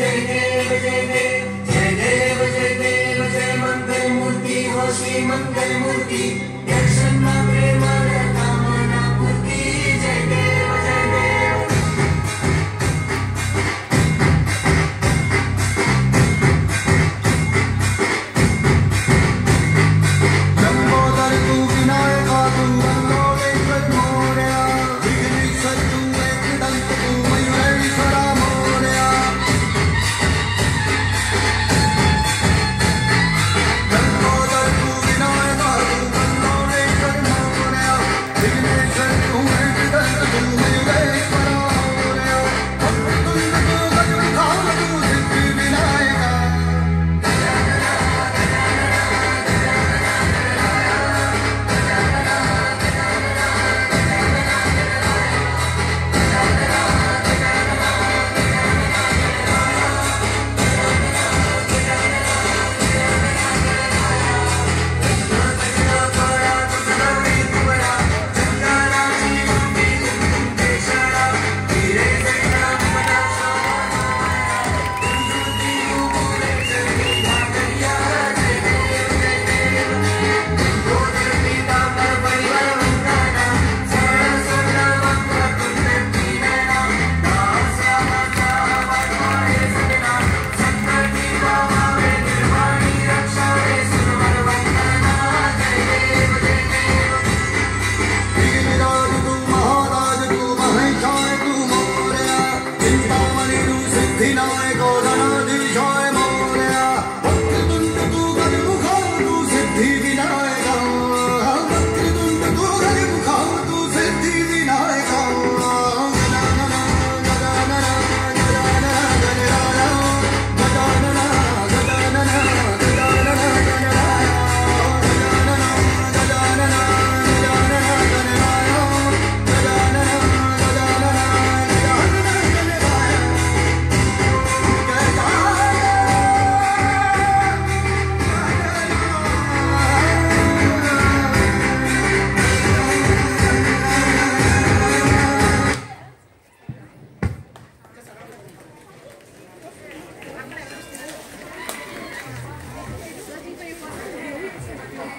जय देव जय देव जय देव जय देव जय मङ्गल मूर्ति वी मङ्गल मूर्ति यक्ष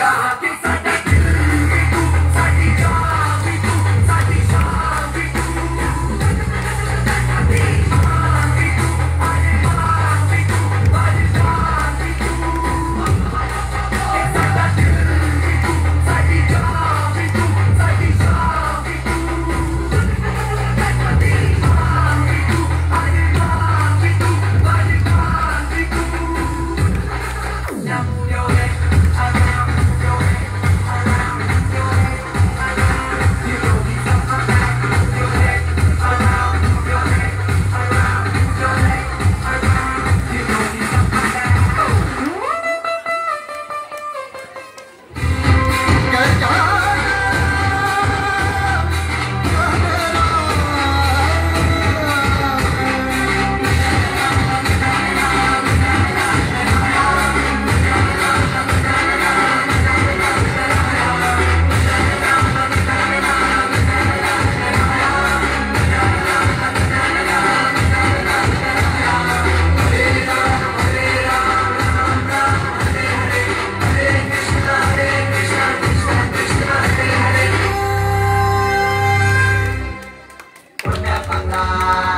God. nada